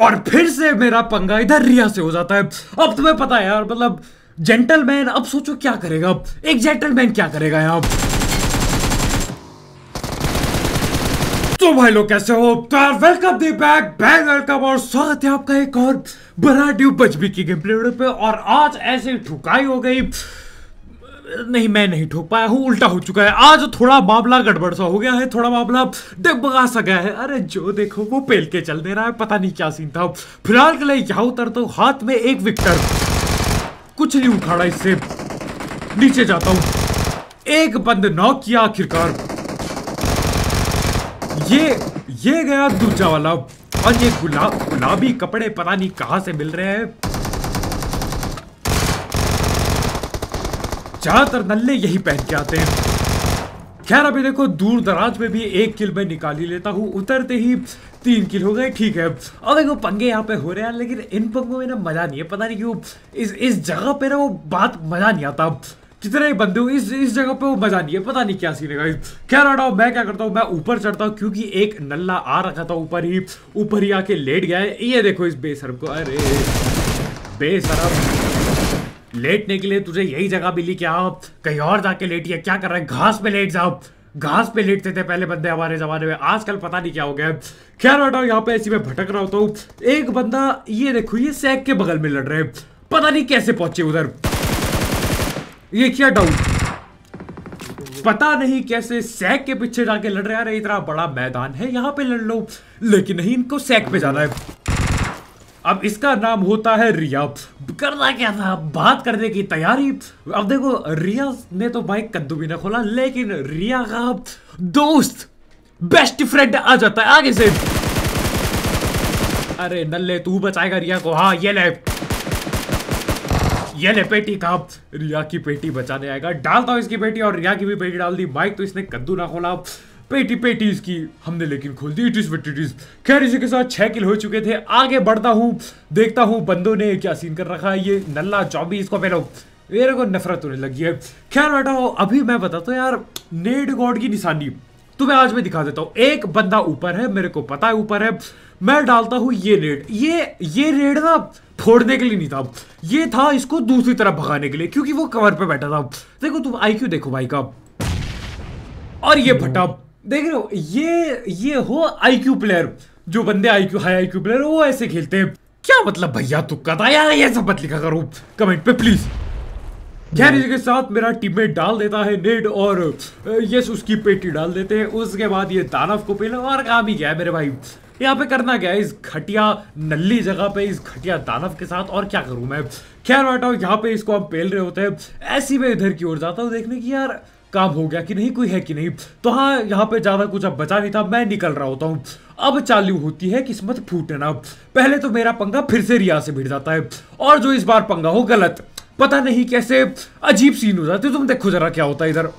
और फिर से मेरा पंगा इधर रिया से हो जाता है। अब तुम्हें पता है यार मतलब जेंटलमैन अब सोचो क्या करेगा एक जेंटलमैन क्या करेगा यहाँ तो भाई लोग कैसे हो? यार welcome the back back welcome और स्वागत है आपका एक और बड़ा ड्यू बजबी की गेम प्ले पे। और आज ऐसे ठुकाई हो गई। नहीं, मैं नहीं ठोक पाया, हूँ उल्टा हो चुका है। आज थोड़ा मामला गड़बड़ सा हो गया है, थोड़ा मामला डगबगा सा गया है। अरे, जो देखो, वो पेल के चल दे रहा है, पता नहीं क्या सीन था। फ़िलहाल के लिए यहाँ उतरता हूँ हाथ में एक विक्टर। कुछ नहीं उखाड़ा इससे। नीचे जाता हूँ। एक बंद नॉक किया आखिरकार। ये ये गया दूजा वाला। और ये गुलाब गुलाबी कपड़े पता नहीं कहाँ से मिल रहे हैं। ज़्यादातर नल्ले यही पहन के आते हैं। खैर, अभी देखो, दूर दराज में भी एक किल में निकाल ही लेता हूँ। उतरते ही तीन किल हो गए, ठीक है। अब देखो, पंगे यहाँ पे हो रहे हैं, लेकिन इन पंगों में ना मज़ा नहीं है। पता नहीं क्यों, इस इस जगह पे ना वो बात मज़ा नहीं आता। कितने ही बंदे हो, इस इस जगह पे वो मज़ा नहीं है। पता नहीं क्या सीन है क्या हटाओ, मैं क्या करता हूँ, मैं ऊपर चढ़ता हूँ, क्योंकि एक नल्ला आ रखा था ऊपर ही। ऊपर ही आके लेट गया है। ये देखो इस बेसरम को। अरे, बेसरम। लेटने के लिए तुझे यही जगह मिली क्या? कहीं और जाके लेटिए। क्या कर रहा है? घास पे लेट जाओ। घास पे लेटते थे पहले बंदे हमारे जमाने में। आजकल पता नहीं क्या हो गया। खैर हटाओ यहाँ पे ऐसी मैं भटक रहा होता हूँ एक बंदा, ये देखो, ये सैक के बगल में लड़ रहे पता नहीं कैसे पहुँचे उधर। ये क्या डाउट पता नहीं कैसे सैक के पीछे जाके लड़ रहे हैं। इतना बड़ा मैदान है, यहाँ पे लड़ लो। लेकिन नहीं, इनको सैक पे जाना है। अब इसका नाम होता है रिया करना क्या था? बात करने की तैयारी। अब देखो रिया ने तो भाई कद्दू भी ना खोला, लेकिन रिया का दोस्त बेस्ट फ्रेंड आ जाता है आगे से। अरे नल्ले, तू बचाएगा रिया को। हाँ ये ले। ये ले पेटी का। रिया की पेटी बचाने आएगा। डालता हूँ इसकी पेटी और रिया की भी पेटी डाल दी। बाइक तो इसने कद्दू ना खोला। पेटी पेटी इसकी हमने लेकिन खोल दी इट इज़ खैर, इसी के साथ छह किल हो चुके थे। आगे बढ़ता हूँ, देखता हूँ बंदों ने क्या सीन कर रखा है। ये नल्ला चौबीस को पहलो। मेरे को नफरत होने लगी है। खैर, बेटा, अभी मैं बताता हूँ यार, नेड गॉड की निशानी। तुम्हें आज मैं दिखा देता हूँ। एक बंदा ऊपर है, मेरे को पता है ऊपर है। मैं डालता हूँ ये रेड ये ये रेड ना फोड़ने के लिए नहीं था। ये था इसको दूसरी तरफ़ भगाने के लिए, क्योंकि वो कवर पे बैठा था। देखो, तुम आईक्यू देखो भाई का। और ये फटा। देख रहे हो ये ये हो आईक्यू प्लेयर जो बंदे आईक्यू हाई आईक्यू प्लेयर वो ऐसे खेलते हैं। क्या मतलब भैया तुक्का था यार ये सब मत लिखा करो। कमेंट पे प्लीज़ खैर इसके साथ मेरा टीममेट डाल देता है नेड और यस उसकी पेटी डाल देते हैं। उसके बाद ये दानव को पेला और काम ही गया मेरे भाई। यहाँ पे करना क्या है? इस घटिया नल्ली जगह पे इस घटिया दानव के साथ और क्या करूँ मैं? खैर हटाओ यहाँ पे इसको हम पेल रहे होते हैं। ऐसी मैं इधर की ओर जाता हूँ देखने की यार। काम हो गया कि नहीं, कोई है कि नहीं? तो हाँ यहाँ पे ज़्यादा कुछ अब बचा नहीं था, मैं निकल रहा होता हूँ। अब चालू होती है, किस्मत फूटना। पहले तो मेरा पंगा फिर से रिया से भिड़ जाता है। और जो इस बार पंगा हो, गलत। पता नहीं कैसे, अजीब सीन हो जाते तुम देखो जरा क्या होता है इधर।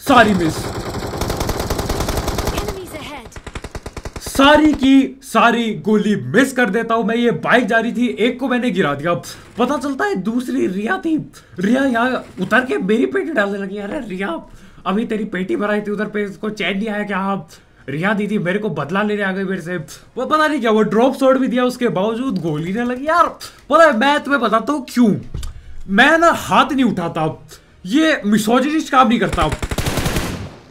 सारी मिस सारी की सारी गोली मिस कर देता हूँ। मैं ये बाइक जा रही थी, एक को मैंने गिरा दिया। पता चलता है दूसरी रिया थी। रिया यहाँ उतर के मेरी पेटी डालने लगी। अरे रिया, अभी तेरी पेटी भराई थी उधर पे, इसको चैन नहीं आया क्या? रिया दीदी मेरे को बदला लेने आ गई मेरे से। वो पता नहीं क्या, वो ड्रॉप शॉट भी दिया उसके बावजूद गोली ने लगी। यार, पता मैं तुम्हें बताता हूँ क्यों? मैं ना हाथ नहीं उठाता। ये मिसोजिनिस्ट काम नहीं करता।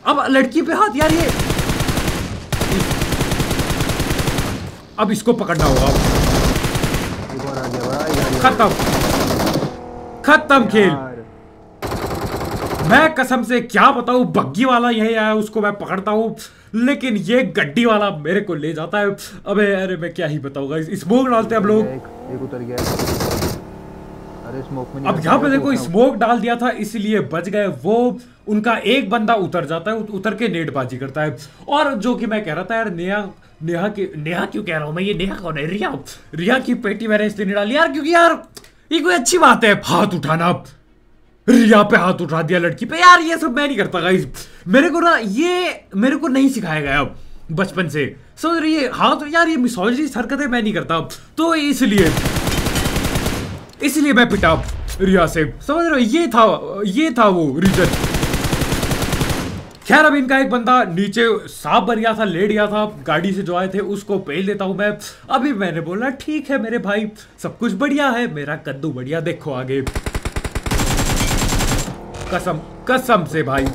अब लड़की पे हाथ, यार ये अब इसको पकड़ना होगा। खत्म। खत्म खेल। मैं कसम से क्या बताऊँ, बग्गी वाला यही आया, उसको मैं पकड़ता हूँ। लेकिन ये गड्डी वाला मेरे को ले जाता है। अबे, अरे मैं क्या ही बताऊँगा स्मोक डालते हैं हम लोग। अब यहाँ पे देखो स्मोक डाल दिया था, इसलिए बच गए वो। उनका एक बंदा उतर जाता है उतर के नेटबाजी करता है। और जो कि मैं कह रहा था, यार नेहा नेहा की, नेहा क्यों कह रहा हूँ? मैं ये नेहा कौन है? रिया रिया की पेटी मैंने इसलिए डाली। यार, क्योंकि यार, ये कोई अच्छी बात है। हाथ उठाना। रिया पे हाथ उठा दिया लड़की पे। यार, ये सब मैं नहीं करता गाइस मेरे को ना ये, मेरे को नहीं सिखाया गया अब, बचपन से। समझ रही है हाथ, यार, ये मिसोजी हरकतें मैं नहीं करता। तो इसलिए इसलिए मैं पिटा रिया से। समझ रहे हो? ये था ये था वो रीजन खैर, अब इनका एक बंदा नीचे सांप बन गया था लेट गया था, गाड़ी से जो आए थे, उसको पेल देता हूँ मैं। अभी मैंने बोला, ठीक है मेरे भाई, सब कुछ बढ़िया है, मेरा कद्दू बढ़िया, देखो आगे। कसम कसम से भाई।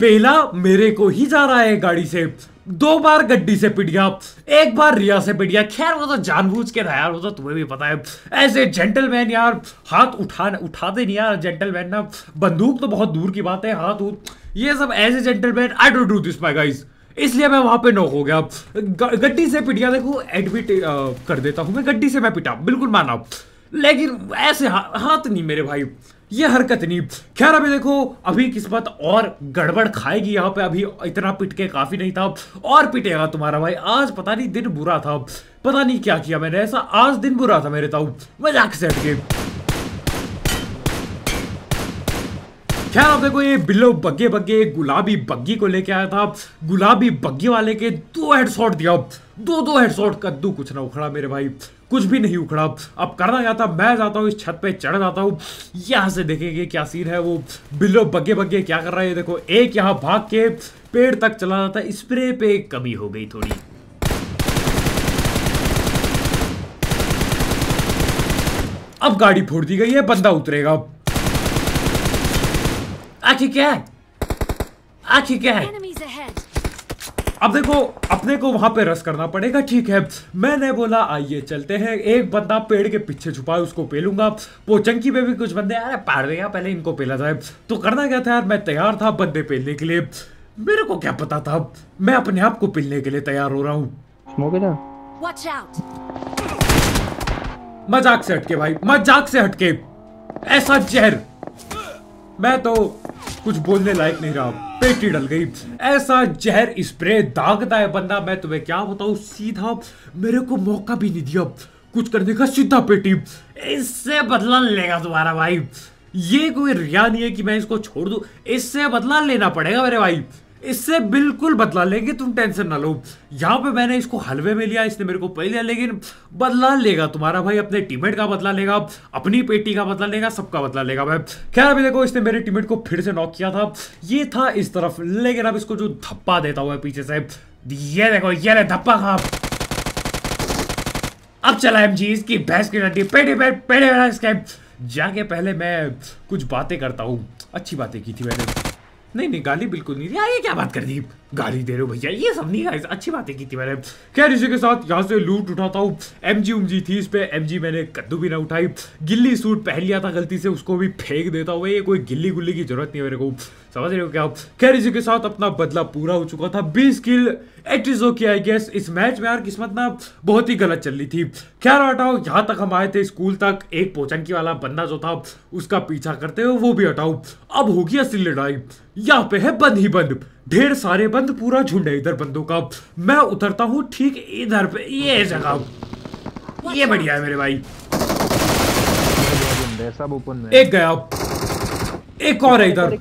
पेला मेरे को ही जा रहा है गाड़ी से। दो बार गड्डी से पिट गया एक बार रिया से पिट गया। खैर वो तो जानबूझ के था यार वो तो तुम्हें भी पता है। ऐसे जेंटलमैन यार हाथ उठा उठाते नहीं यार जेंटलमैन ना। बंदूक तो बहुत दूर की बात है हाथ उठ ये सब ऐसे gentleman I don't do this my guys इसलिए मैं वहाँ पे नॉक हो गया। गड्डी से पिट गया देखो एडमिट कर देता हूँ मैं। गड्डी से मैं पिटा बिल्कुल माना लेकिन ऐसे हा, हाथ नहीं मेरे भाई। ये हरकत नहीं। खैर, अभी देखो, अभी किस्मत और गड़बड़ खाएगी यहाँ पे। अभी इतना पिट के काफ़ी नहीं था। और पिटेगा तुम्हारा भाई। आज पता नहीं दिन बुरा था। पता नहीं क्या किया मैंने। ऐसा आज दिन बुरा था मेरे ताऊ। मज़ाक से हटके। खैर, अब देखो, ये बिल्लो बग्गे बग्गे, गुलाबी बग्गी को लेके आया था। गुलाबी बग्गी वाले के दो हेडशॉट दिया। दो दो हेडशॉट कद्दू कुछ ना उखड़ा मेरे भाई। कुछ भी नहीं उखड़ा। अब करना था, मैं जाता हूँ, इस छत पे चढ़ जाता हूँ। यहाँ से देखेंगे क्या सीन है वो। बिल्लो बग्गे बग्गे क्या कर रहा है? देखो, एक यहाँ भाग के पेड़ तक चला जाता है। स्प्रे पे कमी हो गई थोड़ी। अब गाड़ी फोड़ दी गई है, बंदा उतरेगा। आखिर क्या है? आखिर क्या है? अब देखो अपने को वहाँ पे रस करना पड़ेगा ठीक है? मैंने बोला आइए चलते हैं। एक बंदा पेड़ के पीछे छुपा है उसको पेलूँगा। पोचंकी में भी कुछ बंदे अरे पार गया पहले इनको पेला जाए। तो करना क्या था यार? मैं तैयार था बंदे पेलने के लिए। मेरे को क्या पता था? मैं अपने आप को पेलने के लिए तैयार हो रहा हूँ। मज़ाक से हटके भाई मज़ाक से हटके। ऐसा जहर। मैं तो कुछ बोलने लायक नहीं रहा। पेटी डल गई। ऐसा जहर स्प्रे दागता है बंदा मैं तुम्हें क्या बताऊँ? सीधा मेरे को मौका भी नहीं दिया। कुछ करने का सीधा पेटी। इससे बदला लेगा तुम्हारा भाई। ये कोई रिया नहीं है कि मैं इसको छोड़ दू। इससे बदला लेना पड़ेगा मेरे भाई। इससे बिल्कुल बदला लेंगे, तुम टेंशन ना लो। यहाँ पे मैंने इसको हलवे में लिया, इसने मेरे को पहले लेकिन बदला लेगा तुम्हारा भाई, अपने टीममेट का बदला लेगा, अपनी पेटी का बदला लेगा, सबका बदला लेगा भाई। खैर, अभी देखो, इसने मेरे टीममेट को फिर से नॉक किया था। ये था इस तरफ़, लेकिन अब इसको जो धप्पा देता हुआ पीछे से, ये देखो, ये धप्पा खा अब चला एम जी इसकी भैंस की डंडी, पेटी पेट पेटे जाके पहले मैं कुछ बातें करता हूँ। अच्छी बातें की थी मैंने। नहीं नहीं गाली बिल्कुल नहीं दी ये क्या बात कर दी गाली दे रहे हो भैया, ये सब नहीं गाइस अच्छी बातें की थी मैंने। खैर, इसी के साथ यहाँ से लूट उठाता हूँ। एम जी उमजी थी इस पे। एम जी मैंने कद्दू भी ना उठाई। गिल्ली सूट पहन लिया था गलती से, उसको भी फेंक देता हुआ ये कोई गिल्ली गुल्ली की ज़रूरत नहीं है मेरे को। समझ रहे हो क्या? खैर, इसी के साथ अपना बदला पूरा हो चुका था। बीस kill at is okay I guess इस मैच में यार किस्मत ना बहुत ही गलत चल रही थी। खैर, हटाओ। यहाँ तक हम आए थे स्कूल तक। एक पोचंकी वाला बंदा जो था, उसका पीछा करते हुए वो भी हटाओ। अब होगी असली लड़ाई। यहाँ पे है बंद ही बंद। ढेर सारे बंद पूरा झुंड है इधर बंदों का। मैं उतरता हूँ ठीक इधर पे ये जगह। ये बढ़िया है मेरे भाई। सब ओपन में। एक गया। एक और है इधर।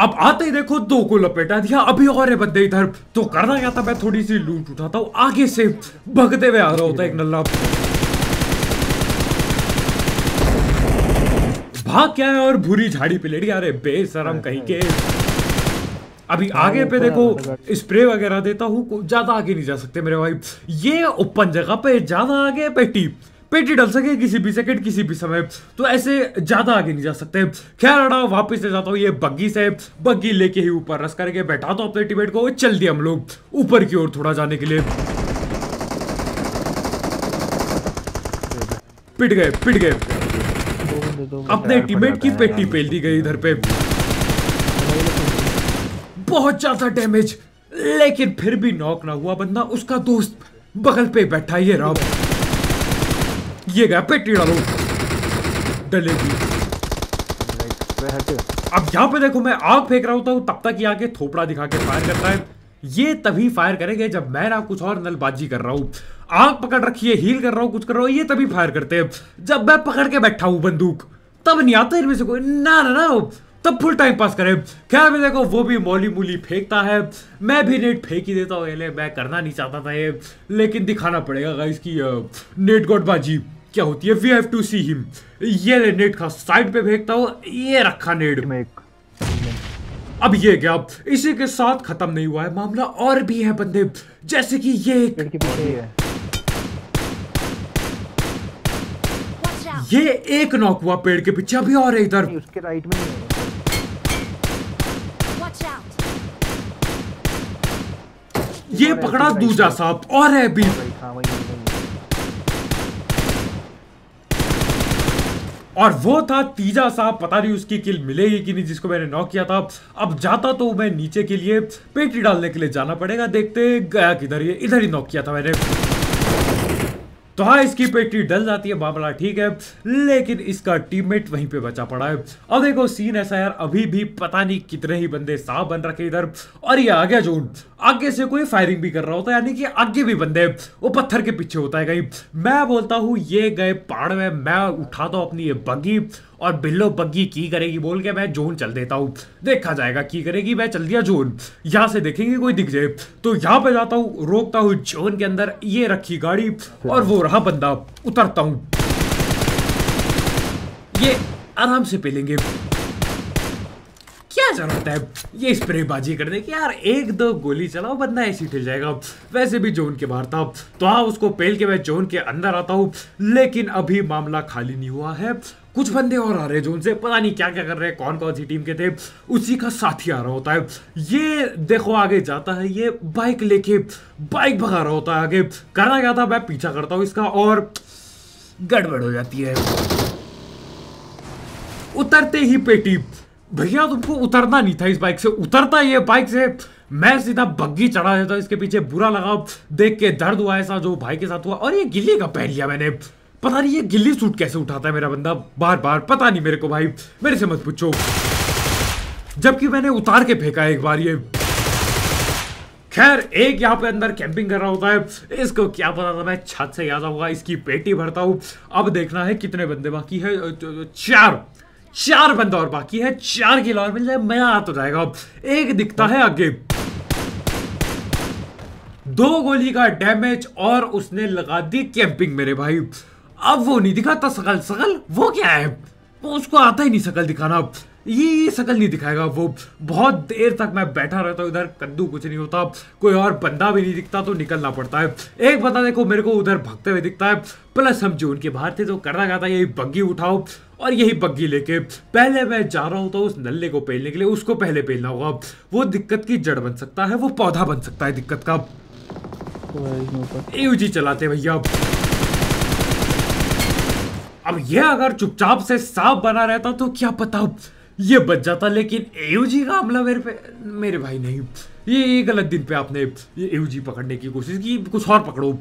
अब आते ही देखो दो को लपेटा दिया। अभी और है बंदे इधर। तो करना क्या था? मैं थोड़ी सी लूट उठाता हूँ। आगे से भगते हुए आ रहा होता है एक नल्ला। भाग क्या है और भूरी झाड़ी पे लेडी? अरे बेसरम कहीं के। अभी हाँ, आगे पे देखो स्प्रे वगैरह देता हूँ ज़्यादा आगे नहीं जा सकते मेरे भाई। ये ओपन जगह पे ज़्यादा आगे पेटी। पेटी डल सके किसी भी सेकंड किसी भी समय। तो ऐसे ज़्यादा आगे नहीं जा सकते। खैर अड़ा वापिस से जाता हूँ ये बग्गी से। बग्गी लेके ही ऊपर रस करके बैठा तो अपने टिबेट को। चल दिया हम लोग ऊपर की ओर थोड़ा जाने के लिए। पिट गए पिट गए। अपने टीममेट की पेटी पेल दी गई इधर पे। बहुत ज़्यादा डैमेज लेकिन फिर भी नॉक ना हुआ बंदा उसका दोस्त बगल पे बैठा ये रहा ये गया पेटी डालो। डलेगी। अब यहाँ पे देखो मैं आग फेंक रहा होता हूँ तब तक ये आके थोपड़ा दिखा के फायर करता है। ये तभी फायर करेंगे जब मैं ना कुछ और नलबाजी कर रहा हूँ। आग पकड़ रखी है हील कर रहा हूँ कुछ कर रहा हूँ ये तभी फायर करते हैं। जब मैं पकड़ के बैठा हूँ बंदूक तब नहीं आता इनमें से कोई? ना ना ना। तब फुल टाइम पास करे। खैर में देखो वो भी मोली मूली फेंकता है। मैं भी नेट फेंक ही देता हूँ मैं करना नहीं चाहता था ये। लेकिन दिखाना पड़ेगा इसकी नेट गोटबाजी क्या होती है? We have to see him ये ले नेट का साइड पे फेंकता हूँ ये रखा नेट में अब ये क्या? इसी के साथ खत्म नहीं हुआ है मामला और भी है बंदे। जैसे कि ये एक पेड़ के पीछे ही है Watch out! ये एक नॉक हुआ पेड़ के पीछे अभी और इधर। उसके राइट में! ये पकड़ा दूजा सांप और है अभी राइट हाँ और वो था तीजा साहब पता नहीं उसकी किल मिलेगी कि नहीं जिसको मैंने नॉक किया था। अब जाता तो मैं नीचे के लिए पेटी डालने के लिए जाना पड़ेगा देखते गया किधर ये इधर ही नॉक किया था मैंने। तो हाँ इसकी पेटी डल जाती है मामला ठीक है, लेकिन इसका टीममेट वहीं पे बचा पड़ा है। अब देखो सीन ऐसा यार, अभी भी पता नहीं कितने ही बंदे साफ़ बन रखे इधर। और ये आ गया जोन आगे से कोई फायरिंग भी कर रहा होता है, यानी कि आगे भी बंदे, वो पत्थर के पीछे होता है कहीं। मैं बोलता हूँ, ये गए पहाड़ में, मैं उठाता हूँ अपनी ये बग्गी और बिल्लो बग्गी की करेगी बोल के मैं जोन चल देता हूँ। देखा जाएगा की करेगी, मैं चल दिया जोन। यहाँ से देखेंगे कोई दिख जाए। तो यहाँ पे जाता हूँ, रोकता हूँ जोन के अंदर, ये रखी गाड़ी और वो रहा बंदा, उतरता हूँ। ये आराम से पी लेंगे। क्या ज़रूरत है? ये स्प्रे बाजी करने की, यार, एक दो गोली चलाओ, बंदा ऐसी ठिल जाएगा। वैसे भी जोन के बाहर था। तो हाँ उसको पेल के मैं जोन के अंदर आता हूँ। लेकिन अभी मामला खाली नहीं हुआ है। कुछ बंदे और आ रहे हैं जोन से पता नहीं क्या क्या कर रहे हैं कौन कौन सी टीम के थे। उसी का साथी आ रहा होता है। ये देखो आगे जाता है, ये बाइक लेके बाइक भगा रहा होता है आगे। करना क्या था, मैं पीछा करता हूँ इसका और गड़बड़ हो जाती है। उतरते ही पेटी। भैया, तुमको उतरना नहीं था इस बाइक से। उतरता ये बाइक से। मैं सीधा बग्गी चढ़ा देता इसके पीछे बुरा लगा देख के दर्द हुआ ऐसा जो भाई के साथ हुआ। और ये गिल्ली का पहन लिया मैंने। पता नहीं ये गिल्ली सूट कैसे उठाता है मेरा बंदा बार बार, पता नहीं मेरे को भाई, मेरे से मत पूछो। जबकि मैंने उतार के फेंका एक बार ये। खैर, एक यहाँ पे अंदर कैंपिंग कर रहा होता है। इसको क्या पता था, मैं छत से आ जाऊँगा इसकी पेटी भरता हूँ। अब देखना है कितने बंदे बाकी है। चार चार बंदा और बाकी है। चार किलो और मिल जाए, मज़ा आ तो जाएगा। एक दिखता है आगे। दो गोली का डैमेज और उसने लगा दी कैंपिंग मेरे भाई। अब वो नहीं दिखाता सकल सकल वो क्या है? वो उसको आता ही नहीं सकल दिखाना। ये ये शकल नहीं दिखाएगा वो। बहुत देर तक मैं बैठा रहता हूँ इधर कद्दू कुछ नहीं होता। कोई और बंदा भी नहीं दिखता तो निकलना पड़ता है। एक बंदा देखो मेरे को उधर भागते हुए दिखता है। प्लस हम जो उनके बाहर थे तो करना था? यही बग्गी उठाओ और यही बग्गी लेके। पहले मैं जा रहा हूँ तो उस नल्ले को पेलने के लिए। उसको पहले पेलना होगा। वो दिक्कत की जड़ बन सकता है वो पौधा बन सकता है दिक्कत का। यूजी चलाते भैया। अब ये अगर चुपचाप से साफ़ बना रहता तो क्या पता ये बच जाता लेकिन एयूजी का हमला मेरे पे मेरे भाई नहीं। ये ये गलत दिन पे आपने ये एयूजी पकड़ने की कोशिश की कुछ और पकड़ो।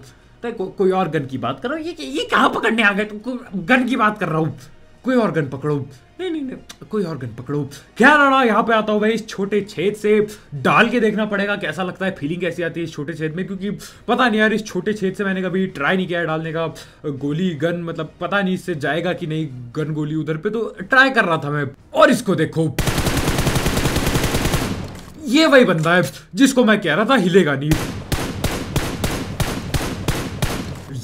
तो को, कोई और गन की बात करो ये ये कहाँ पकड़ने आ गए? तुम गन की बात कर रहा हूँ। कोई और गन पकड़ो। नहीं नहीं नहीं, कोई और गन पकड़ो। क्या राणा, यहाँ पे आता हूँ भाई इस छोटे छेद से? डाल के देखना पड़ेगा कैसा लगता है फीलिंग कैसी आती है इस छोटे छेद में, क्योंकि पता नहीं यार, इस छोटे छेद से मैंने कभी ट्राई नहीं किया है डालने का। गोली, गन मतलब पता नहीं इससे जाएगा कि नहीं गन गोली उधर पे तो ट्राई कर रहा था मैं। और इसको देखो। ये वही बंदा है जिसको मैं कह रहा था हिलेगा नहीं।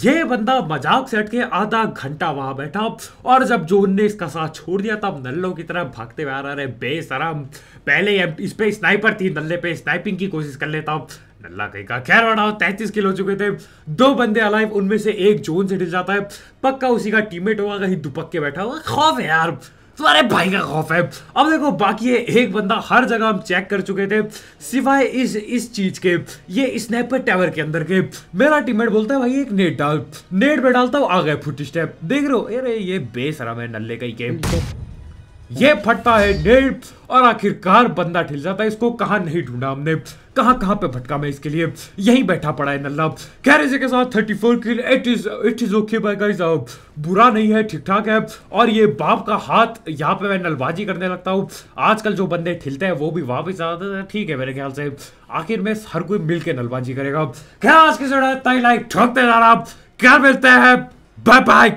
ये बंदा मज़ाक से हटके आधा घंटा वहाँ बैठा और जब जोन ने इसका साथ छोड़ दिया, तब नल्लो की तरह भागते हुए आ रहा है। बेसरम, पहले इस पे स्नाइपर थी, नल्ले पे स्नाइपिंग की कोशिश कर लेता नल्ला कहीं का खैर बढ़ाओ तैतीस किलो चुके थे। दो बंदे अलाइव उनमें से एक जोन से ढिल जाता है। पक्का उसी का टीममेट होगा, कहीं दुपक के बैठा हुआ खौफ है यार। तुम्हारे भाई का खौफ है। अब देखो, बाकी है एक बंदा हर जगह हम चेक कर चुके थे, सिवाय इस इस चीज़ के। ये स्नैपर टावर के अंदर के। मेरा टीममेट बोलता है, भाई, एक नेट डाल। नेट पे डालता हूँ, आ गए फुट स्टेप देख रहे हो? अरे, ये बेसरम है नल्ले कहीं के। ये फटता है नेट और आखिरकार बंदा ठिल जाता है। इसको कहा नहीं ढूंढा हमने? कहाँ कहाँ पे भटका मैं इसके लिए? यही बैठा पड़ा है नल्ला। खैर इसी के साथ 34 kill it is it is okay bye guys बुरा नहीं है ठीक ठाक है। और ये बाप का हाथ यहाँ पे मैं नलबाजी करने लगता हूँ। आजकल जो बंदे ठिलते हैं, वो भी वापिस हैं। ठीक है मेरे ख्याल से। आखिर में हर कोई मिल नलबाजी करेगा। क्या आज की लाइक ठोकते जा रहा। क्या मिलते हैं। Bye bye